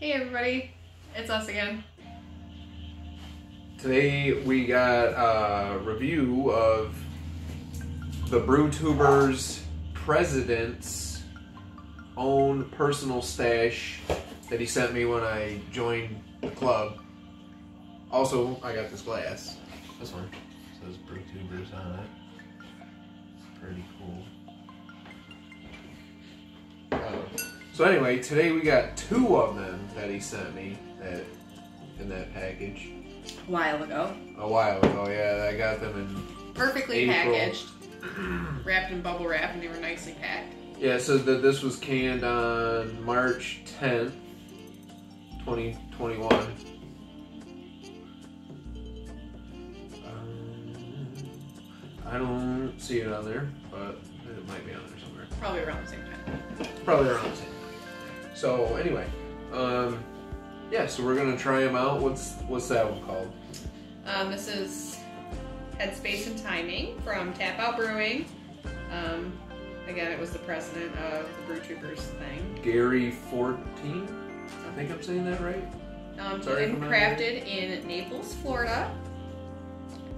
Hey everybody, it's us again. Today we got a review of the BrewTubers president's own personal stash that he sent me when I joined the club. Also, I got this glass. This one says BrewTubers on it. Pretty cool. So anyway, today we got two of them that he sent me that in that package A while ago. a while ago. Yeah, I got them in. Perfectly April. packaged, wrapped in bubble wrap, and they were nicely packed. Yeah, so that this was canned on March 10th, 2021. Um, I don't see it on there, but it might be on there somewhere. Probably around the same time. Probably around the same. So anyway, um, yeah, so we're gonna try them out. What's what's that one called? Um, this is Headspace and Timing from Tapout Brewing. Um, again, it was the president of the BrewTubers thing. Gary 14. I think I'm saying that right. Um, Sorry and crafted in Naples, Florida.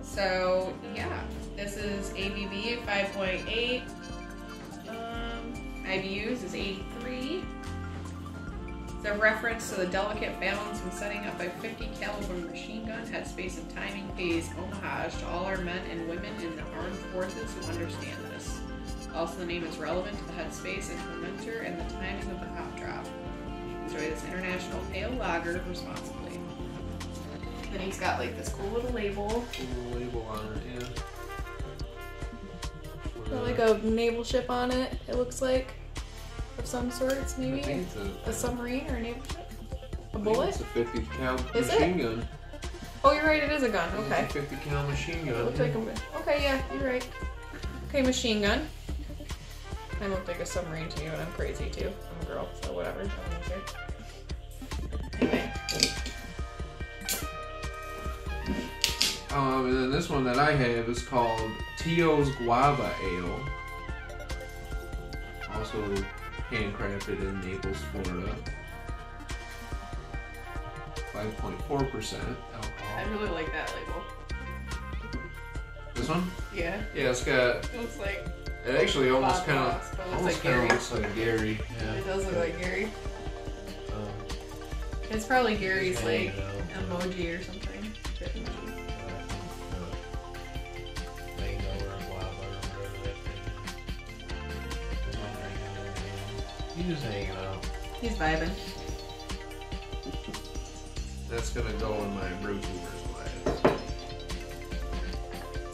So yeah, this is ABV 5.8. Um, IBUs is 83. It's a reference to the delicate balance when setting up a 50 caliber machine gun. Headspace and timing pays homage to all our men and women in the armed forces who understand this. Also, the name is relevant to the headspace implementer and the timing of the hot drop. Enjoy this international pale lager responsibly. Then he's got like this cool little label. Little label on it, yeah. Got like a naval ship on it, it looks like. Of some sorts, maybe? a, A submarine or a naval ship? A bullet? It's a 50 cal Is machine gun. Oh, you're right, it is a gun. Okay. a 50 cal machine It gun. looked like a. Okay, yeah, you're right. Okay, machine gun. I look like a submarine to you, and I'm crazy too. I'm a girl, so whatever. Anyway, Um, and then this one that I have is called Tio's Guava Ale. Also handcrafted in Naples, Florida. 5.4% alcohol. I really like that label. This one? Yeah, Yeah, it's got. it looks like It actually almost kind of looks almost like kind of looks like Gary. Yeah. It does look like Gary. Um, It's probably Gary's like emoji or something. He's just hanging out. He's vibing. That's gonna go in my BrewTubers glass.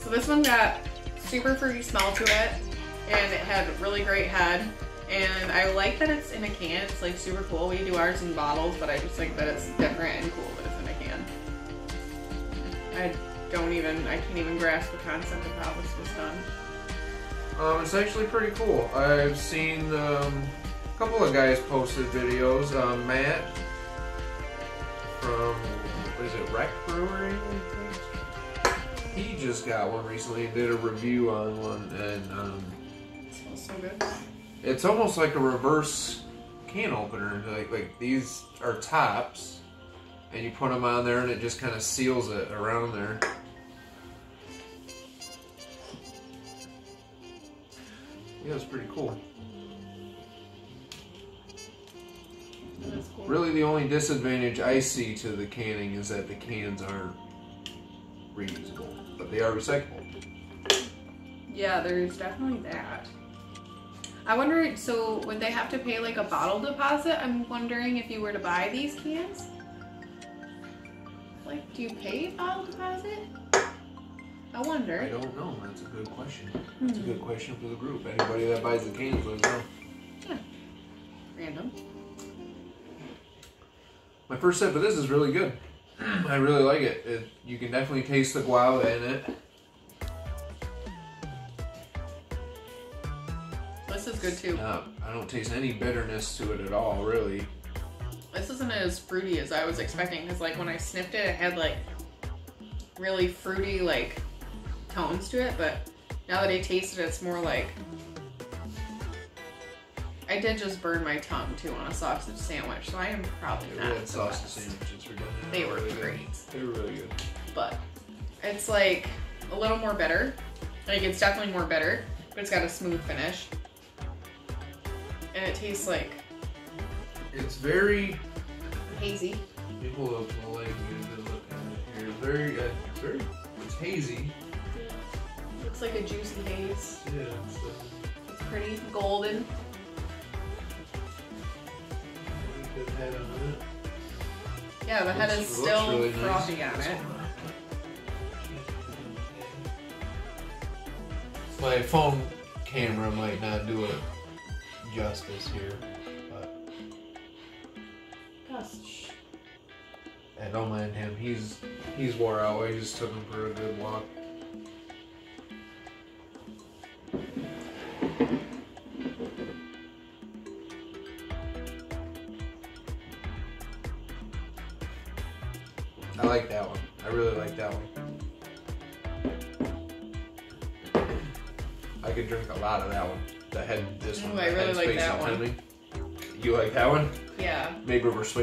So this one got super fruity smell to it, and it had really great head. And I like that it's in a can. It's like super cool. We do ours in bottles, but I just think that it's different and cool that it's in a can. I don't even, I can't even grasp the concept of how this was done. Um, it's actually pretty cool. I've seen um, a couple of guys posted videos. Um, Matt from what is it, Rec Brewery? He just got one recently. and Did a review on one, and um, It smells so good. it's almost like a reverse can opener. Like like these are tops, and you put them on there, and it just kind of seals it around there. Yeah, it's pretty cool. Really, the only disadvantage I see to the canning is that the cans aren't reusable, but they are recyclable. Yeah, there's definitely that. I wonder, so would they have to pay like a bottle deposit? I'm wondering if you were to buy these cans. Like, do you pay a bottle deposit? I wonder. I don't know. That's a good question. That's a hmm. good question for the group. Anybody that buys the cans, let us know. Random. My first sip of this is really good. I really like it. it. You can definitely taste the guava in it. This is good too. Uh, I don't taste any bitterness to it at all, really. This isn't as fruity as I was expecting because, like, when I sniffed it, it had like really fruity like tones to it. But now that I tasted it, it's more like I did just burn my tongue too on a sausage sandwich, so I am probably not. we had sausage best. sandwiches for dinner. They were really good. great. They were really good. but it's like a little more bitter. Like it's definitely more bitter, but it's got a smooth finish. And it tastes like It's very. hazy. People will like you to look at it here. Very, uh, it's very. It's hazy. Looks like a juicy haze. Yeah. It's, uh, It's pretty golden. Good head on it. Yeah, the head is still looks really nice. frothy on it. My phone camera might not do it justice here, but Gosh. I don't mind him. He's he's wore out. I just took him for a good walk.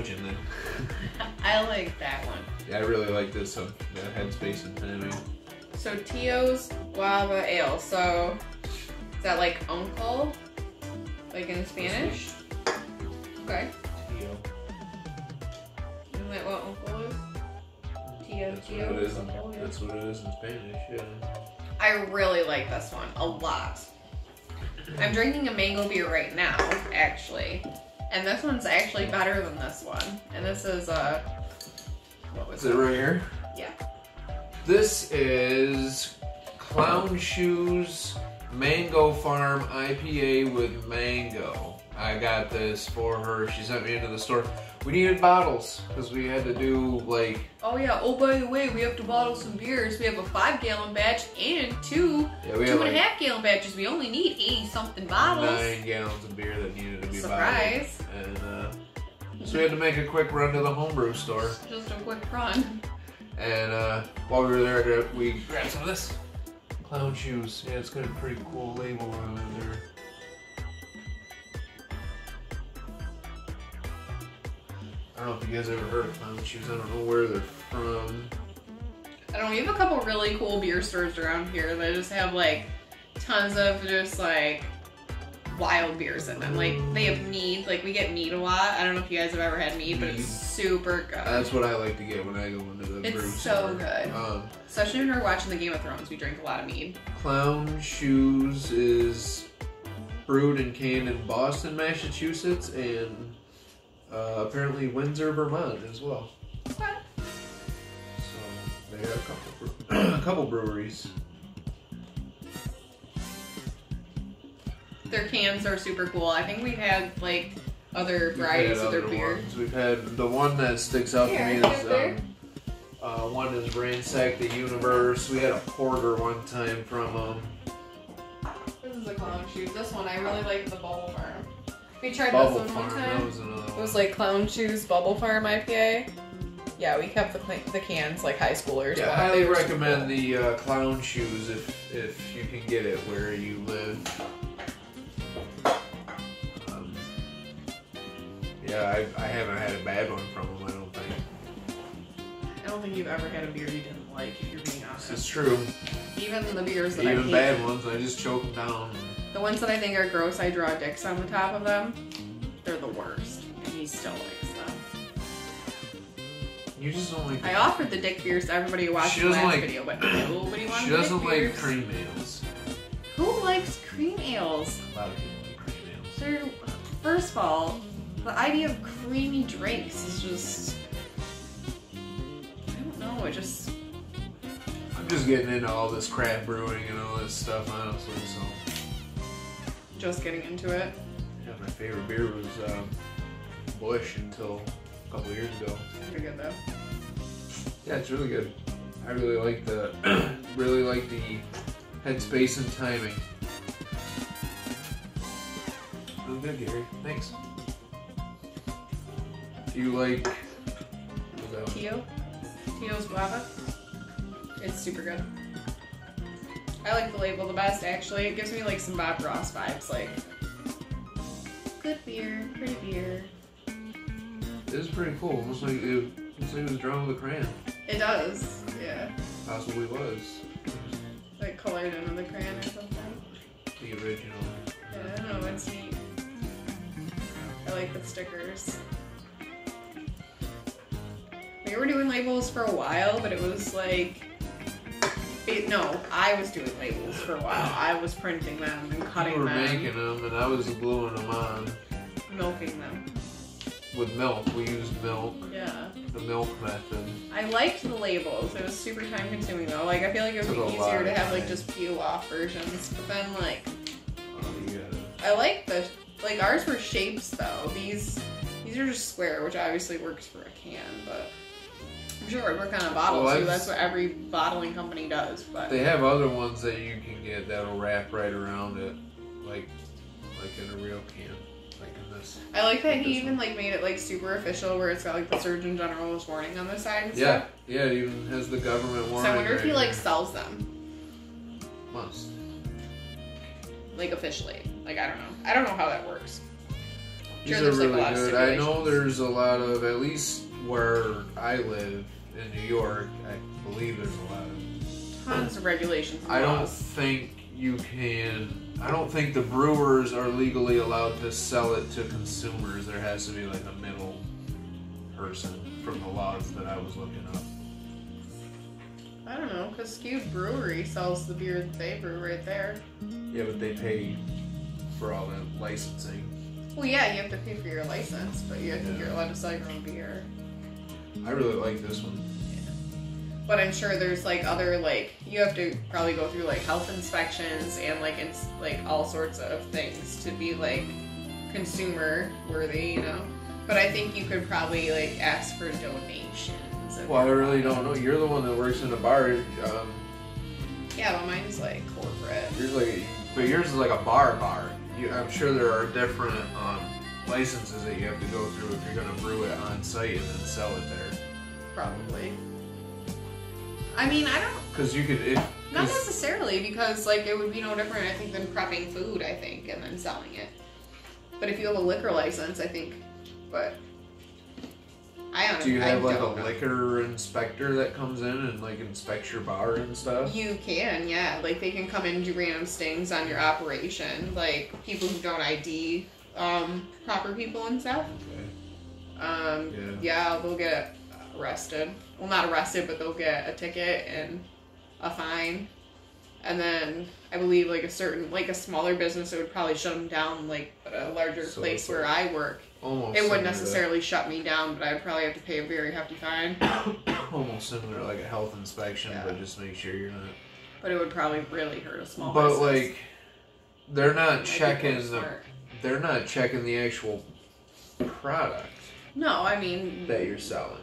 Maybe then. I like that one. Yeah, I really like this one. The headspace and timing. So Tio's guava ale. So is that like uncle? Like in Spanish? Okay. Tio. Isn't that what uncle is? Tio, That's Tio. what it is. In, uncle, that's what it is in Spanish. Yeah. I really like this one a lot. I'm drinking a mango beer right now, actually. And this one's actually better than this one. And this is uh what was Is it right here? Yeah. This is Clown Shoes Mango Farm IPA with mango. I got this for her. She sent me into the store. We needed bottles because we had to do like Oh yeah, oh by the way, we have to bottle some beers. We have a five gallon batch and two yeah we two and a like half gallon batches. We only need eighty something bottles. nine gallons of beer that needed to be Surprise. bottled. And uh, so we had to make a quick run to the homebrew store. Just a quick run. And uh, while we were there, we grabbed some of this. Clown shoes. Yeah, it's got a pretty cool label on it there. I don't know if you guys ever heard of clown shoes. I don't know where they're from. I don't know, we have a couple really cool beer stores around here that just have like tons of just like wild beers in them. Like they have mead, like we get mead a lot. I don't know if you guys have ever had mead, but it's super good. That's what I like to get when I go into the brewery. It's brew so store. good. Um, Especially when we're watching the Game of Thrones, we drink a lot of mead. Clown Shoes is brewed and canned in Boston, Massachusetts, and uh, apparently Windsor, Vermont as well. So they got a couple, bre- a couple breweries. Their cans are super cool. I think we've had like other varieties had of their other beer. ones. We've had the one that sticks out Here, to me is there. um, uh, one is Ransack the Universe. We had a porter one time from um, This is a clown shoes. This one I really like the Bubble Farm. We tried Bubble this one Farm. one That time. was another It was like Clown Shoes Bubble Farm IPA. Yeah, we kept the the cans like high schoolers. Yeah, I highly recommend cool. the uh, clown shoes if if you can get it where you live. Yeah, I, I haven't had a bad one from them. I don't think I don't think you've ever had a beer you didn't like. If you're being honest. is true. Even the beers that I Even hate, bad ones, I just choke them down. the ones that I think are gross, I draw dicks on the top of them. They're the worst, and he still likes them. You just don't like. I offered the dick beers to everybody who watched She the doesn't last like- video, but nobody wanted she the doesn't dick like beers. cream ales. Who likes cream ales? A lot of people like cream ales. They're, first of all, the idea of creamy drinks is just. I don't know, it just. I'm just getting into all this craft brewing and all this stuff, honestly. So, Just getting into it. yeah, my favorite beer was um, Busch until a couple years ago. Pretty good though. Yeah, it's really good. I really like the really like the headspace and timing. Really good, Gary. Thanks. Do you like? what's that one? Tio? Tio's guava? It's super good. I like the label the best actually. It gives me like some Bob Ross vibes, like good beer, pretty beer. It is pretty cool. Almost like it, looks like it was drawn with a crayon. It does, yeah. Possibly was Like colored in with a crayon or something. the original. Yeah, I don't know, it's neat. I like the stickers. We were doing labels for a while, but it was like. It, no, I was doing labels for a while. I was printing them and cutting them. we were them, making them, and I was gluing them on milking them. with milk. We used milk, Yeah. the milk method. I liked the labels. It was super time consuming though. Like I feel like it would be easier to have like just peel off versions. But then like Oh, you gotta- I like the like ours were shapes though. These these are just square, which obviously works for a can, but I'm sure work on a bottle Well, too. that's- what every bottling company does. But They have other ones that you can get that'll wrap right around it, like like in a real can, like in this. I like that Like he even like made it like super official, where it's got like the Surgeon General's warning on the side. And Yeah, stuff. yeah. It even has the government warning. So I wonder if right he like there. sells them must. like officially. Like I don't know. I don't know how that works. These Sure, are there's, like, really good. I know there's a lot of at least where I live in New York. I believe there's a lot of Tons of regulations. I don't think you can. I don't think the brewers are legally allowed to sell it to consumers. There has to be like a middle person from the laws that I was looking up. I don't know, because Skewed Brewery sells the beer that they brew right there. Yeah, but they pay for all the licensing. Well, yeah, you have to pay for your license, but you, I think Yeah. you're allowed to sell your own beer. I really like this one. But I'm sure there's like other like you have to probably go through like health inspections and like it's like all sorts of things to be like consumer worthy, you know. But I think you could probably like ask for donations. Well, I really don't know. You're the one that works in a bar. Um, Yeah, but mine's like corporate. yours like, but yours is like a bar bar. You, I'm sure there are different um, licenses that you have to go through if you're going to brew it on site and then sell it there. Probably. I mean, I don't Because you could, it, Not necessarily, because like it would be no different, I think, than prepping food. I think, and then selling it. But if you have a liquor license, I think. But I don't. Do you I have like a know. liquor inspector that comes in and like inspects your bar and stuff? You can, yeah. Like they can come in and do random stings on your operation, like people who don't ID um, proper people and stuff. Okay. Um, Yeah. yeah, they'll get arrested. Well, not arrested, but they'll get a ticket and a fine. And then I believe like a certain, like a smaller business, it would probably shut them down. Like a larger So place where I work, Almost. it wouldn't necessarily shut me down, but I'd probably have to pay a very hefty fine. almost similar to like a health inspection, Yeah. but just make sure you're not. But it would probably really hurt a small but business. like, they're not be checking the. They're not checking the actual product No, I mean, that you're selling.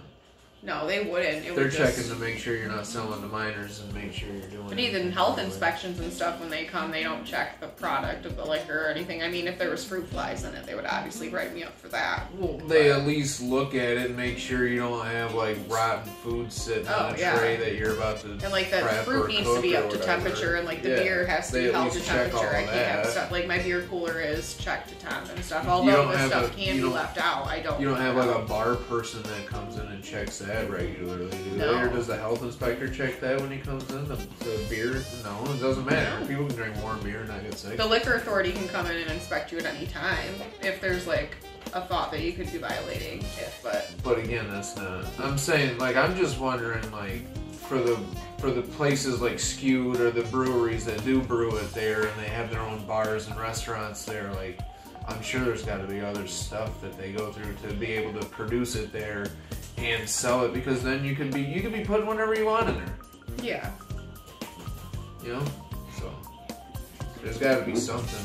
No, they wouldn't. It They're would checking just, to make sure you're not selling to minors and make sure you're doing. But even everything health properly. inspections and stuff, when they come, they don't check the product of the liquor or anything. I mean, if there was fruit flies in it, they would obviously write me up for that. Well, they at least look at it and make sure you don't have like rotten food sitting on Oh, a yeah. tray that you're about to. And like that fruit needs to be up to temperature, and like the Yeah, beer has to they be at held to least check all temperature. I can't have stuff like my beer cooler is checked to temp and stuff. You Although don't this stuff a- can be left out, I don't. You don't have like a bar person that comes in and checks that regularly, do they? No. Or does the health inspector check that when he comes in? The, the beer? No, it doesn't matter. No. People can drink warm beer and not get sick. The liquor authority can come in and inspect you at any time if there's like a thought that you could be violating it. But But again, that's not. I'm saying, like, I'm just wondering, like, for the for the places like Skewed or the breweries that do brew it there and they have their own bars and restaurants there, like, I'm sure there's got to be other stuff that they go through to be able to produce it there and sell it because then you can be you could be putting whatever you want in there, yeah, you know. So there's got to be something.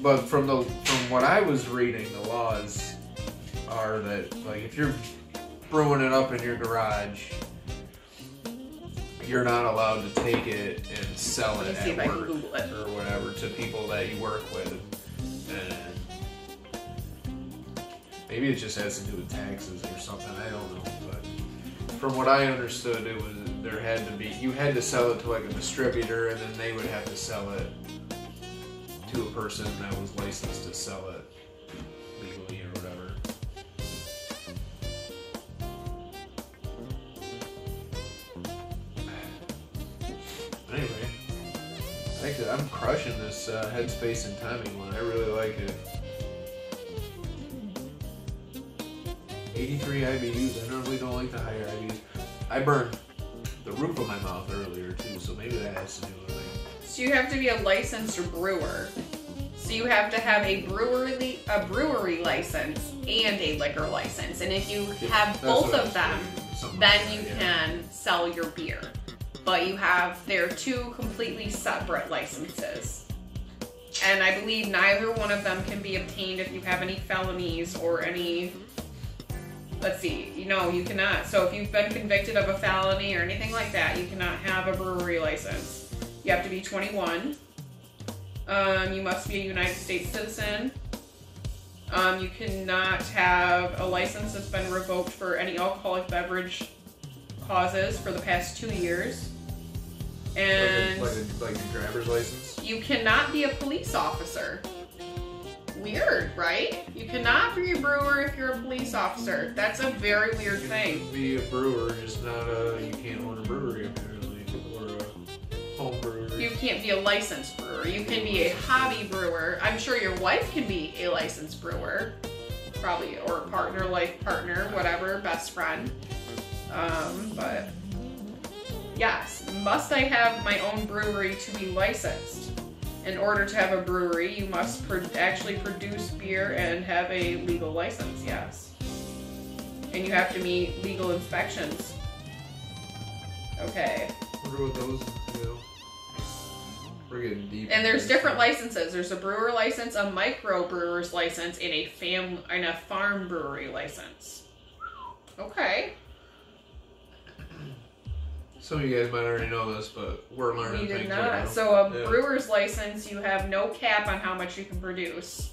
But from the from what I was reading, the laws are that like if you're brewing it up in your garage, you're not allowed to take it and sell it see if I at work it. or whatever to people that you work with. And Maybe it just has to do with taxes or something. I don't know. But from what I understood, it was there had to be you had to sell it to like a distributor, and then they would have to sell it to a person that was licensed to sell it legally or whatever. Anyway, I think I'm crushing this uh, headspace and timing one. I really like it. 83 IBUs. I normally don't like the higher IBUs. I burned the roof of my mouth earlier too, so maybe that has to do with it. So you have to be a licensed brewer. So you have to have a brewery a brewery license and a liquor license. And if you have both of them, then you yeah. can sell your beer. But you have they're two completely separate licenses. And I believe neither one of them can be obtained if you have any felonies or any let's see, you know, you cannot. So if you've been convicted of a felony or anything like that, you cannot have a brewery license. You have to be 21. Um, you must be a United States citizen. Um, you cannot have a license that's been revoked for any alcoholic beverage causes for the past two years. And like, a, like, a, like a driver's license. you cannot be a police officer. Weird, right? You cannot be a brewer if you're a police officer. That's a very weird You thing. Be a brewer, just not a. You can't own a brewery apparently, or a home brewery. You can't be a licensed brewer. You can be a hobby brewer. I'm sure your wife can be a licensed brewer, probably, or partner, life partner, whatever, best friend. Um, but yes, must I have my own brewery to be licensed? In order to have a brewery, you must pro- actually produce beer and have a legal license. Yes, and you have to meet legal inspections. Okay. wonder what those do. We're getting deep. And there's different licenses. There's a brewer license, a microbrewer's license, and a fam and a farm brewery license. Okay. Some of you guys might already know this, but we're learning We did things right not. So a Yeah. brewer's license, you have no cap on how much you can produce.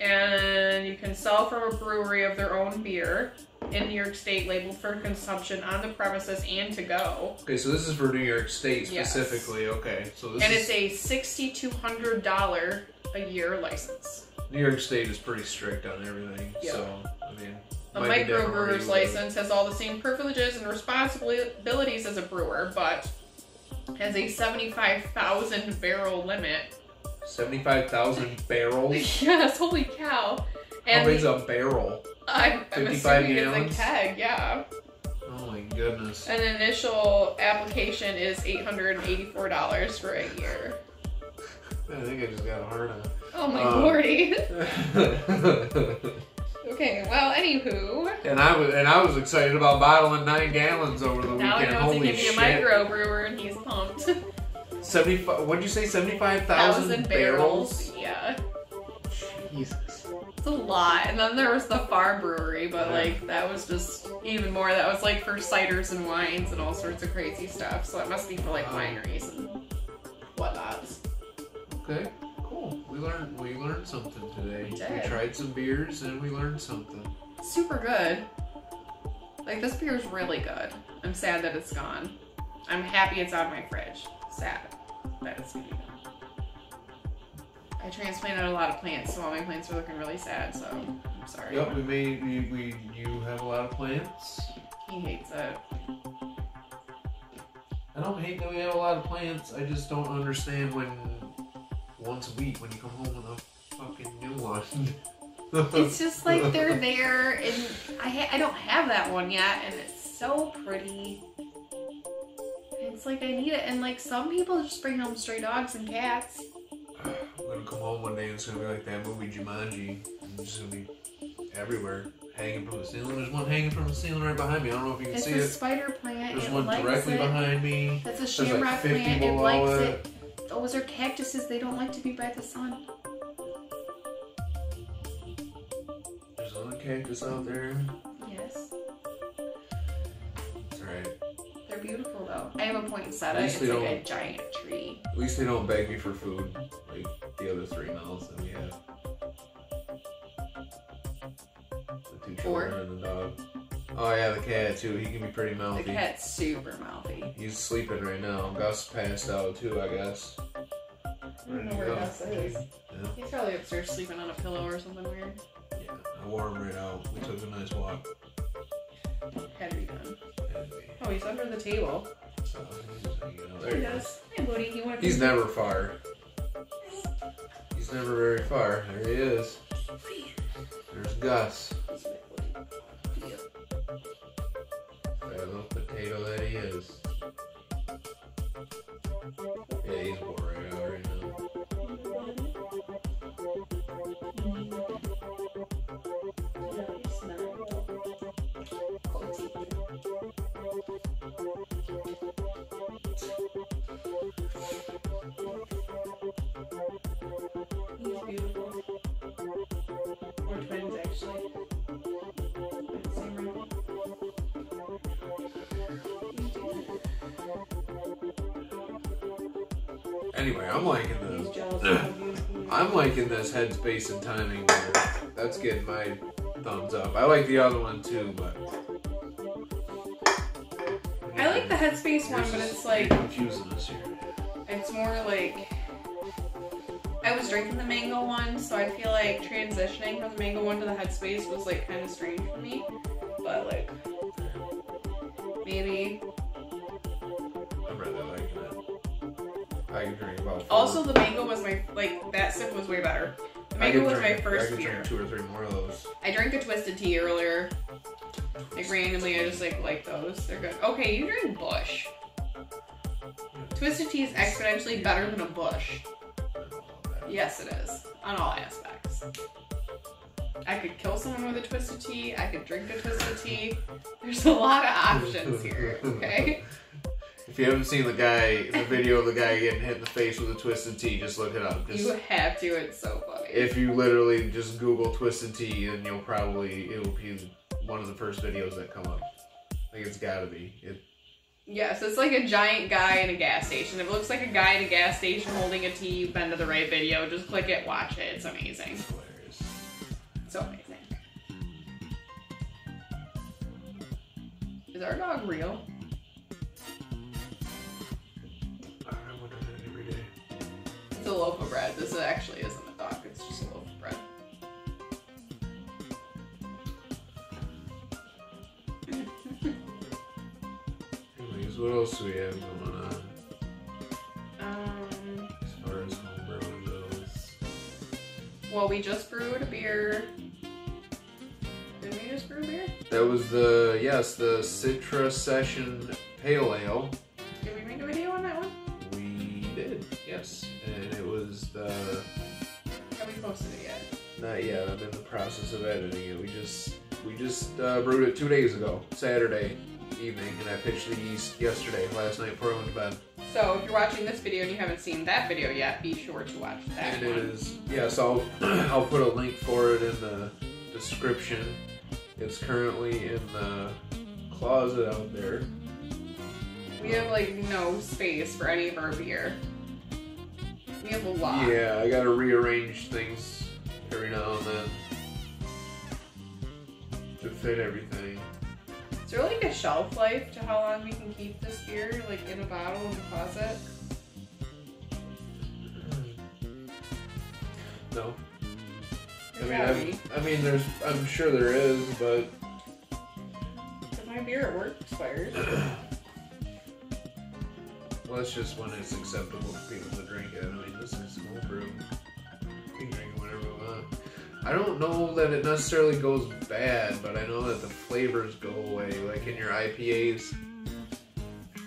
And you can sell from a brewery of their own beer in New York State labeled for consumption on the premises and to go. Okay, so this is for New York State Yes. specifically. Okay, so this And it's a sixty-two hundred dollar a year license. New York State is pretty strict on everything. Yeah. So I mean, A might be different where microbrewer's license has all the same privileges and responsibilities as a brewer, but has a 75,000 barrel limit. Seventy-five thousand barrels. yes, holy cow. How And big's a barrel? I'm, I'm 55 assuming gallons? it's a keg, yeah. Oh my goodness. An initial application is $884 for a year. I think I just got a heart Oh my Um, lordy. okay, well, anywho. and I was and I was excited about bottling nine gallons over the Now I weekend. know it's Holy gonna be a microbrewer and he's pumped. Seventy-five. What'd you say? Seventy-five Thousand thousand barrels. Yeah. Jesus. It's a lot. And then there was the farm brewery, but Yeah. like that was just even more. That was like for ciders and wines and all sorts of crazy stuff. So it must be for like wineries and whatnot. Okay. We learned we learned something today. We did. tried some beers and we learned something. Super good. Like this beer is really good. I'm sad that it's gone. I'm happy it's out of my fridge. Sad that it's gone. I transplanted a lot of plants, so all my plants are looking really sad. So I'm sorry. Yep. We made we, we you have a lot of plants. He hates it. I don't hate that we have a lot of plants. I just don't understand when once a week when you come home with a fucking new one. It's just like they're there, and I ha- I don't have that one yet, and it's so pretty. It's like I need it, and like some people just bring home stray dogs and cats. I'm gonna come home one day and it's gonna be like that movie Jumanji. It's gonna be everywhere, hanging from the ceiling. There's one hanging from the ceiling right behind me. I don't know if you can It's see a it. spider plant. There's it one likes directly it. behind me. That's a There's like 50 plant. It likes it. Those are cactuses. They don't like to be by the sun. There's another cactus out there. Yes, It's alright. they're beautiful though. I have a poinsettia. It's like a giant tree. At least they don't beg me for food like the other three mouths that we have. The two Four. children and the dog. Oh yeah, the cat too. He can be pretty mouthy. The mouthy. cat's super mouthy. He's sleeping right now. Gus passed out too, I guess. I don't know where Gus is. Yeah, He's probably upstairs sleeping on a pillow or something weird. yeah. I wore him right out. We took a nice walk. Had to be done. And we, Oh, he's under the table. so he's just hanging. There he is. Hi, booty. He went. He's never far. He's never very far. There he is. There's Gus. Little potato Anyway, I'm liking this. jealous of how beautiful you are. I'm liking this headspace and timing that's getting my thumbs up. I like the other one too, but I like the headspace one, but it's like confusing us here. it's more like I was drinking the mango one, so I feel like transitioning from the mango one to the headspace was like kind of strange for me. But like maybe I can drink about. Four. also the mango was my like that sip was way better. The mango was my drink, first I could beer. drink two or three more of those. I drank a twisted tea earlier. Like randomly, I just like like those. They're good. Okay, you drink Busch. Twisted tea is exponentially better than a Busch. Yes, it is on all aspects. I could kill someone with a twisted tea. I could drink a twisted tea. There's a lot of options here. Okay. If you haven't seen the guy, the video of the guy getting hit in the face with a twisted tea, just look it up. Just, You have to. It's so funny. if you literally just Google twisted tea, then you'll probably it'll be one of the first videos that come up. I think it's gotta be. It, Yes, it's like a giant guy in a gas station. If it looks like a guy in a gas station holding a tea, you've been to the right video. Just click it, watch it. It's amazing. it's hilarious. So amazing. Is our dog real? A loaf of bread. This actually isn't a dog. It's just a loaf of bread. Anyways, what else do we have going on Um. as far as homebrewing goes? Well, we just brewed a beer. Did we just brew a beer? That was the yes, the Citra Session Pale Ale. Not yet. I'm in the process of editing it. We just we just uh, brewed it two days ago, Saturday evening, and I pitched the yeast yesterday, last night before I went to bed. So if you're watching this video and you haven't seen that video yet, be sure to watch that And it one. is yes, I'll I'll put a link for it in the description. It's currently in the closet out there. We have like no space for any of our beer. We have a lot. Yeah, I gotta rearrange things every now and then to fit everything. Is there like a shelf life to how long we can keep this beer, like in a bottle in the closet? No, I mean. I mean, there's, I'm sure there is, but 'Cause my beer at work expires. well, that's just when it's acceptable for people to drink I don't know that it necessarily goes bad, but I know that the flavors go away. Like in your IPAs,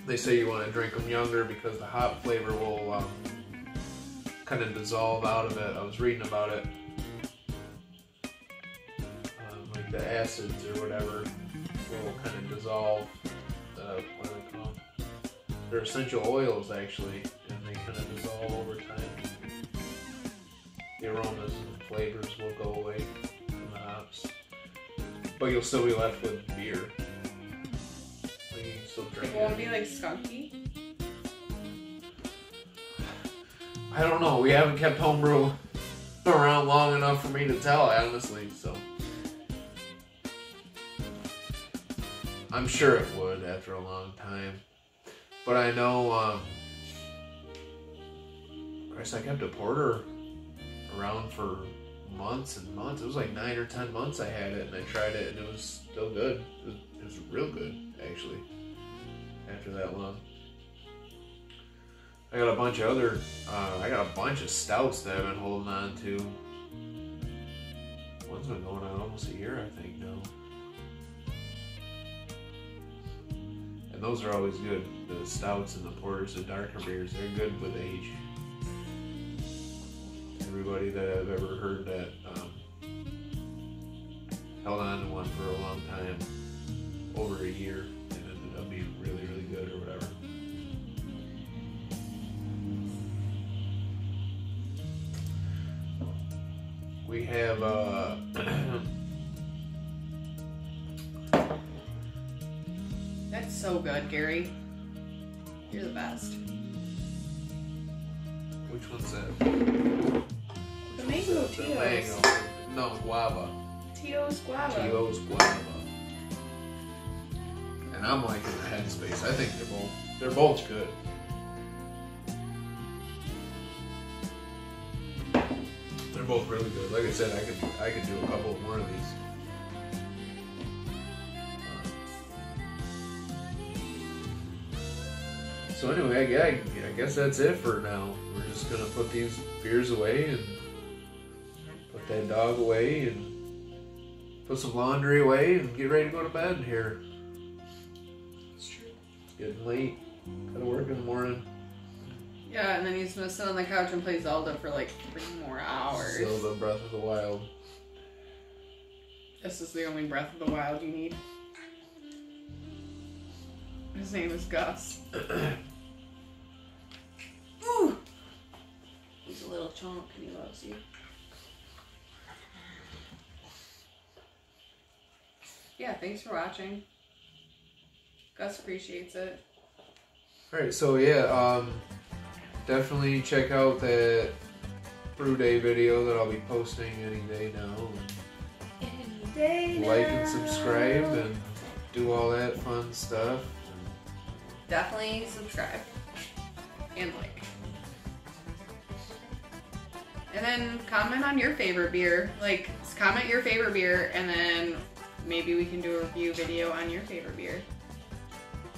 they say you want to drink them younger because the hop flavor will um, kind of dissolve out of it. I was reading about it. Um, like the acids or whatever will kind of dissolve. Uh, what are they called? They're essential oils actually, and they kind of dissolve over time. The aromas flavors will go away from the hops, but you'll still be left with beer. Like you can still drink It won't be like skunky. I don't know. We haven't kept homebrew around long enough for me to tell, honestly. So I'm sure it would after a long time. But I know, um, Christ, I kept a porter around for months and months. It was like nine or ten months I had it, and I tried it, and it was still good. It was, it was real good, actually, after that long. I got a bunch of other. Uh, I got a bunch of stouts that I've been holding on to. One's been going on almost a year, I think now. And those are always good. The stouts and the porters, the darker beers, they're good with age. Everybody that I've ever heard that um, held on to one for a long time, over a year, and ended up being really, really good or whatever. We have uh, That's so good, Gary. You're the best. Which one's that? The mango The Tito's. mango. No, guava. Tito's guava. Tito's guava. And I'm liking the headspace. I think they're both they're both good. They're both really good. Like I said, I could I could do a couple more of these. So anyway, I guess, I guess that's it for now. Just gonna put these beers away and put that dog away and put some laundry away and get ready to go to bed here. It's true. It's getting late. Gotta work in the morning. Yeah, and then he's gonna sit on the couch and play Zelda for like three more hours. Zelda Breath of the Wild. This is the only Breath of the Wild you need. His name is Gus. Ooh. He's a little chunk and he loves you. Yeah, thanks for watching. Gus appreciates it. Alright, so yeah, um, definitely check out that Brew Day video that I'll be posting any day now. Any day Like and subscribe and do all that fun stuff. Definitely subscribe and like. And then comment on your favorite beer. Like, comment your favorite beer, and then maybe we can do a review video on your favorite beer.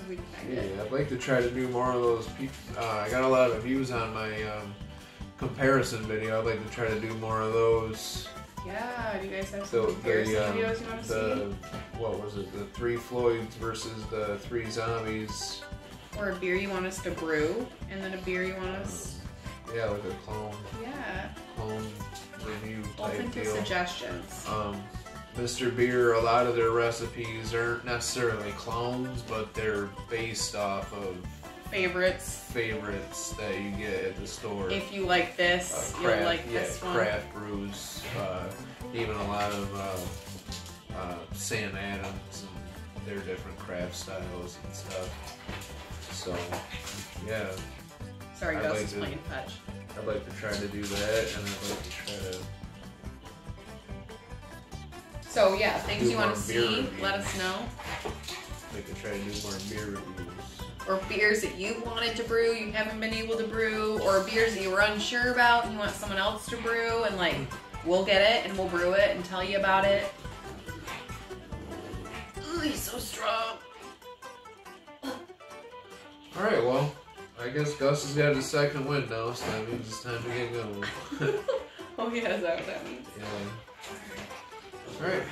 We can find Yeah, it. I'd like to try to do more of those. Uh, I got a lot of views on my um, comparison video. I'd like to try to do more of those. Yeah, do you guys have So some comparison the, um, videos you want to the what was it? The three Floyds versus the three zombies. Or a beer you want us to brew, and then a beer you want us. Yeah, like a clone Yeah, clone review type open to deal. suggestions. Um, Mr. Beer, a lot of their recipes aren't necessarily clones, but they're based off of Favorites. favorites that you get at the store. If you like this, uh, you'll like yeah, this one. craft brews, uh, even a lot of uh, uh, Sam Adams and their different craft styles and stuff. So, yeah, Sorry, Gus like is to- playing fetch. I'd like to try to do that, and I'd like to try to So yeah, things Do you want more to beer see, reviews. let us know. like to try to do more beer reviews. Or beers that you wanted to brew, you haven't been able to brew, or beers that you were unsure about, and you want someone else to brew, and like we'll get it and we'll brew it and tell you about it. Ooh, he's so strong. All right, well, I guess Gus has got his second win now, so that means it's time to get going. Oh yeah, is that what that means? yeah. All right.